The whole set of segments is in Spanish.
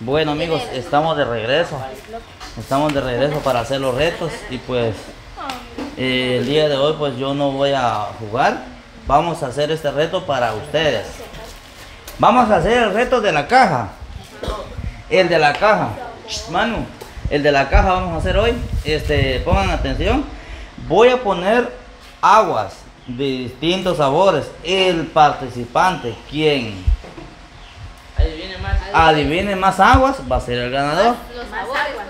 Bueno amigos, estamos de regreso. Estamos de regreso para hacer los retos y pues eh, el día de hoy pues yo no voy a jugar. Vamos a hacer este reto para ustedes. Vamos a hacer el reto de la caja. El de la caja. Manu, el de la caja vamos a hacer hoy. Este, pongan atención. Voy a poner aguas de distintos sabores. El participante, quien Adivine más. más aguas, va a ser el ganador. Los sabores, pues.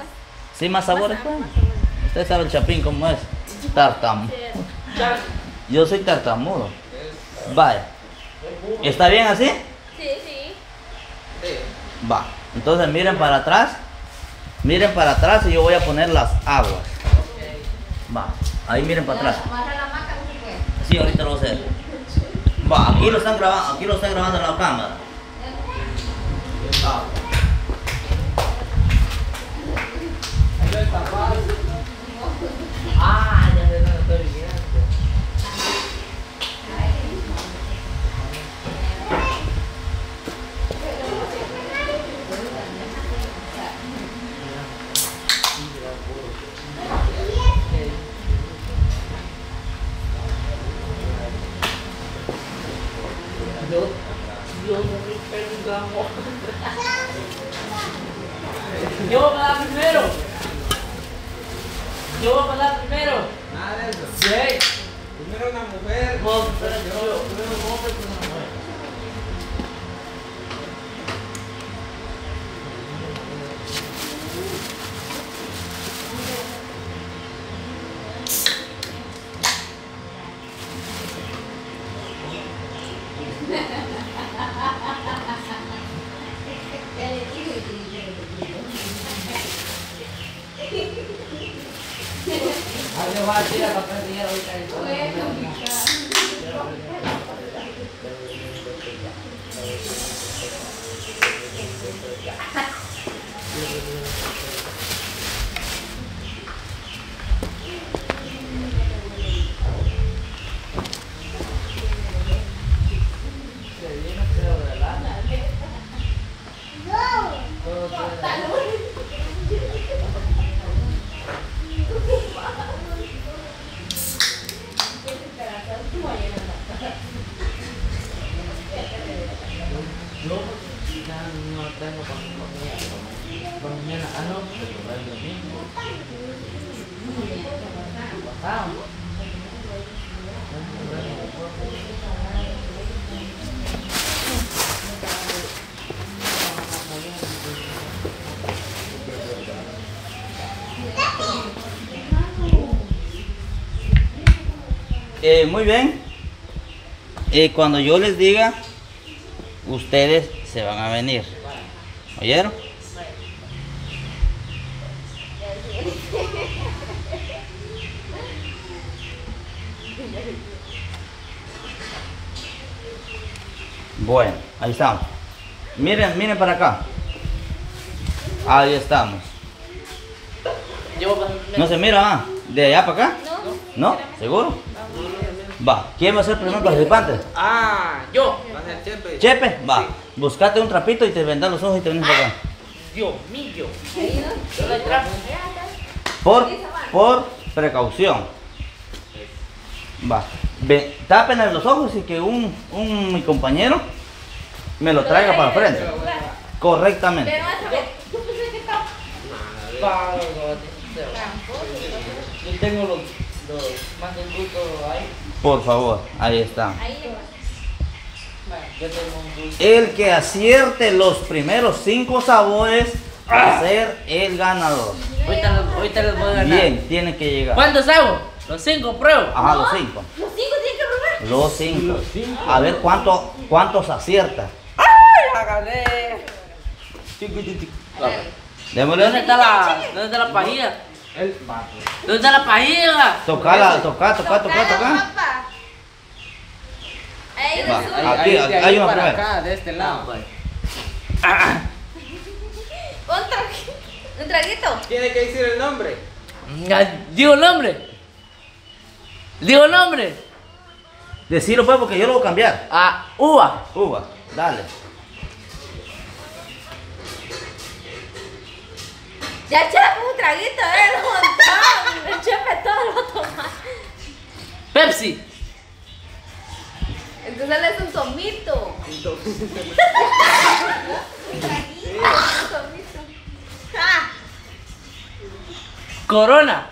Sí, más sabores, pues. Usted sabe el chapín cómo es. Tartamudo. Yo soy tartamudo. Vaya. ¿Está bien así? Sí, sí. Va. Entonces miren para atrás. Miren para atrás y yo voy a poner las aguas. Va. Ahí miren para atrás. Puede. Sí, ahorita lo voy a hacer. Va, aquí lo están grabando, aquí lo están grabando en la cámara. Va. Ah, ya sé Yo voy a hablar primero. Nada de eso. Sí. Primero una mujer. No, pero yo, primero un hombre, pues una mujer. Ah, yo voy a tirar papel de hierro ahorita y todo. Se viene creo de lana. Todo tiene- Eh, muy bien. Eh, cuando yo les diga, ustedes se van a venir. ¿Oyeron? Bueno, ahí estamos. Miren, miren para acá. Ahí estamos. ¿No se mira? ah? ¿De allá para acá? ¿No? ¿Seguro? Va. ¿Quién va a ser el primer participante? Ah, Yo. va a ser Chepe. Chepe, va. Buscate un trapito y te vendas los ojos y te vienes para acá. Dios mío. Por, por precaución. Va. Ve, tápenle los ojos y que un, un mi compañero me lo traiga para frente. Correctamente. Pensé que estaba. Yo tengo los, los más del gusto ahí. Por favor, ahí está. Ahí le vas. Yo tengo un dulce. El que acierte los primeros cinco sabores va a ser el ganador. Ahorita, les voy a ganar. Bien, tiene que llegar. ¿Cuántos hago? Los cinco, pruebo. Ajá, los cinco. Los cinco tienen que probar. Los cinco. A ver cuánto, cuántos acierta. Chico, chico. Démosle. ¿Dónde está la, dónde está la pajilla? El pato. ¿Dónde está la pajilla? Tocala, toca, toca, toca, toca. Ahí. Aquí, de aquí ahí hay una para primera. acá, de este lado. Un traguito. Un traguito. Tiene que decir el nombre. Digo el nombre. Digo el nombre. Decirlo pues porque yo lo voy a cambiar. Ah, uva. Uva, dale. Ya el chepe un traguito, eh, un montón. El chepe todo lo toma. Pepsi. Entonces él es un tomito. Un traguito, un tomito. Corona.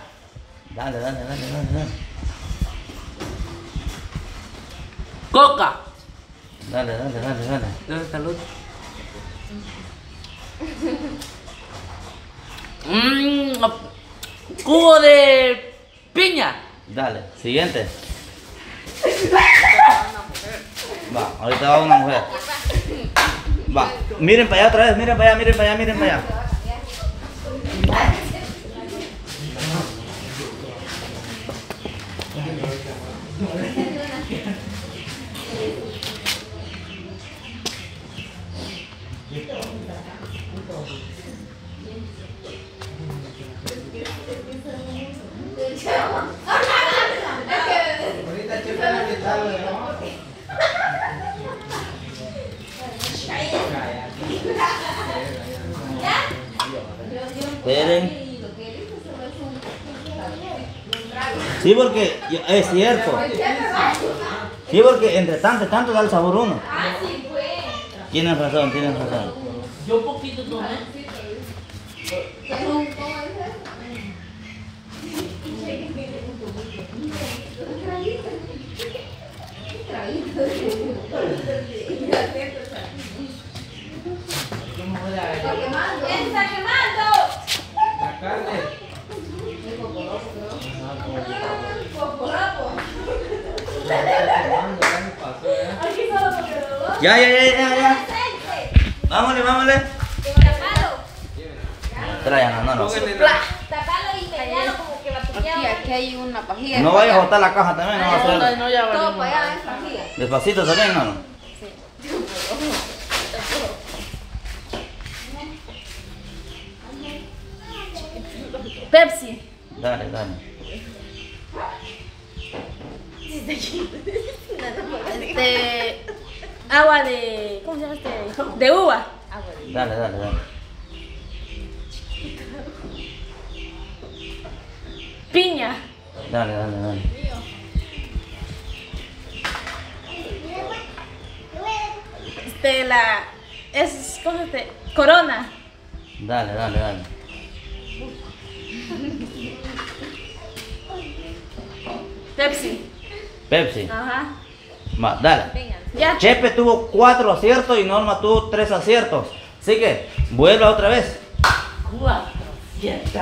Dale, dale, dale, dale, dale. Coca. Dale, dale, dale, dale. Dale, salud. Mm, cubo de piña. Dale, siguiente. Va, ahorita va una mujer. Va, miren para allá otra vez, miren para allá, miren para allá, miren para allá. Esperen. Sí, porque es cierto. Sí, porque entre tanto, tanto da el sabor uno. Tienes razón, tienes razón. Yo poquito tomé. Ya, ya, ya, ya, ya. Vámonos, vámonos. Traigan, no, no. La- Tapalo y mediano como que batuqueado. Aquí, aquí hay una pajilla. No vayas a botar la caja también, no va a No, ser. no, ya Todo para allá, es pajilla. Despacito también, no, no. Pepsi. Dale, dale. Este. Agua de. ¿Cómo se llama este? De uva. Dale, dale, dale. Piña. Dale, dale, dale. Este, la. Es. ¿Cómo se dice? Corona. Dale, dale, dale. Pepsi. Pepsi. Ajá. Va, dale. Ya. Chepe tuvo cuatro aciertos y Norma tuvo tres aciertos. Así que, vuelva otra vez. Cuatro, siete.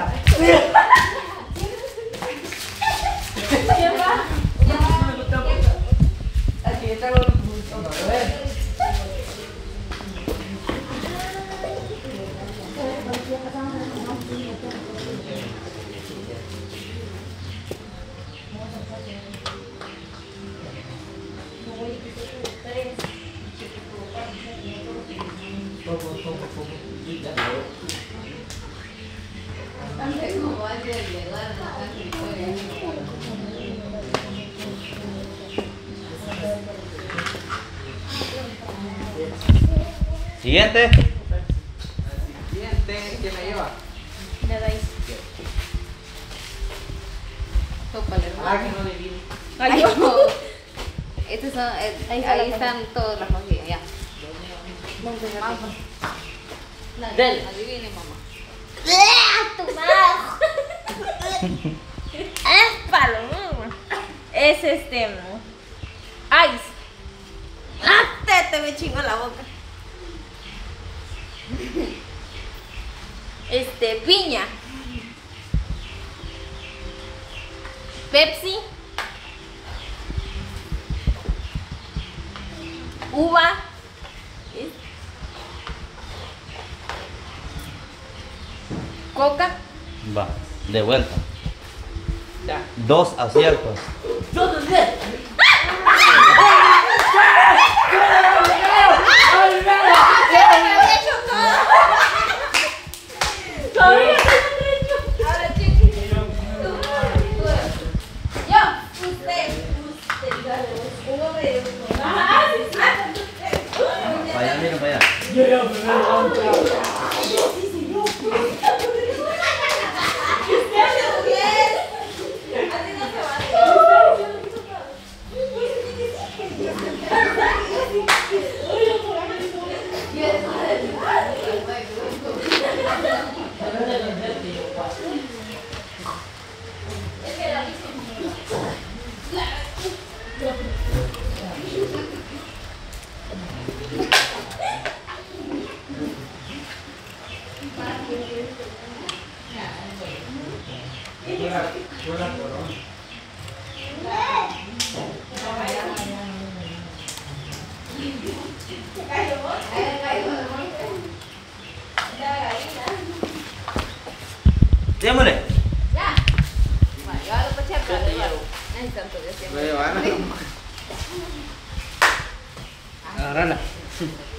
Siguiente. Siguiente, ¿quién la lleva? Le dais. Tópale, Ah, hermano. que no adivine. Ay, no. Estos son, eh, Ahí ahí, están todas las pajillas, ya. Vamos Nadie, Dele. Adivine, mamá. tu madre. es paloma. Es este. Ice. ¡Ah! Te, te me chingo la boca. Este, piña. Pepsi. Uva. Coca. Va, de vuelta. Ya. Dos aciertos. Yo te sé. Ahora, chiqui. Yo, usted, usted. Un Démosle. Ya. Bueno, yo hago para arriba. Ay, santo Dios, siempre. Agarrala.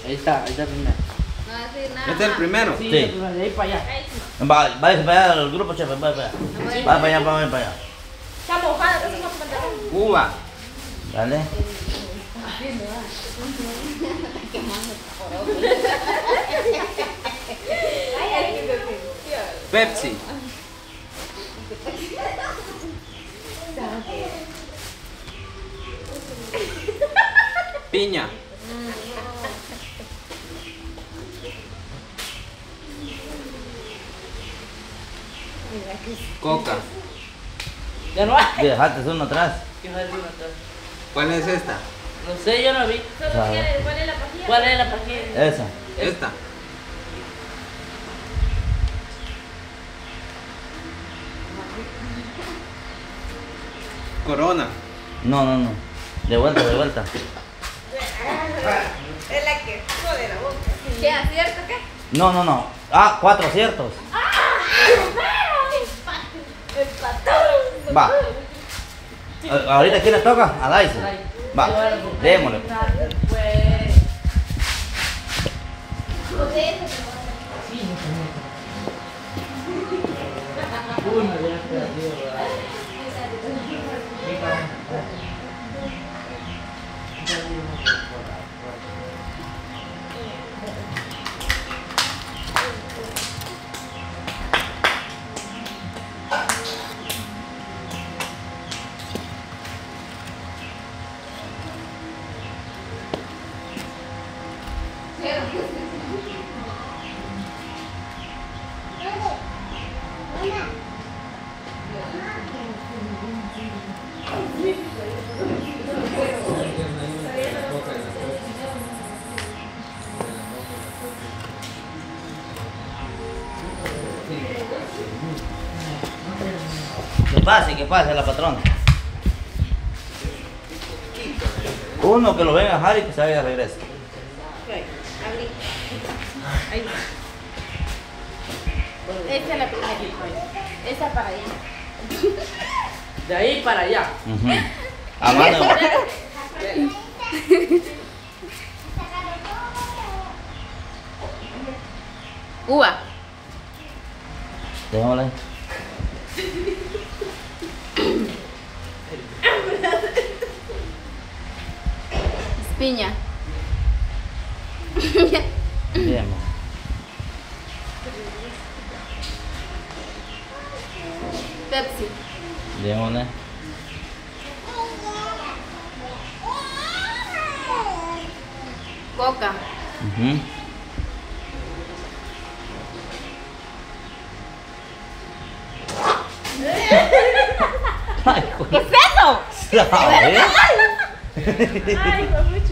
Ahí está, ahí está primero. No va a decir nada. Este es el primero. Sí, Sí. de ahí para allá. Va, vaya para allá el grupo, chef, vaya para allá. Vaya para allá, vaya para allá. Está mojada, se me pantalón. Uva. Dale. Ay, ay, qué decepción. Pepsi. Piña. Coca. Ya no hay. Dejaste uno atrás. ¿Cuál es esta? No sé, yo no vi. ¿cuál es la pajilla? ¿Cuál es la página? Esa. Esta. Corona. No, no, no. De vuelta, de vuelta. Es la que jode la boca. ¿Qué acierto qué? No, no, no. Ah, cuatro aciertos. Va. A- Ahorita quién le toca? A Daisy. Va. Démosle. Pues. Uno ya pase, que pase la patrona. Uno que lo venga a dejar y que se vaya de regreso. Abrí. Ahí. Esta es la primera. Esa para allá. De ahí para allá. Ujú. A mano. Uva. Démosle. Piña. Démosle. Pepsi. Démosle. Coca. Ujú. Ay, ¿Qué es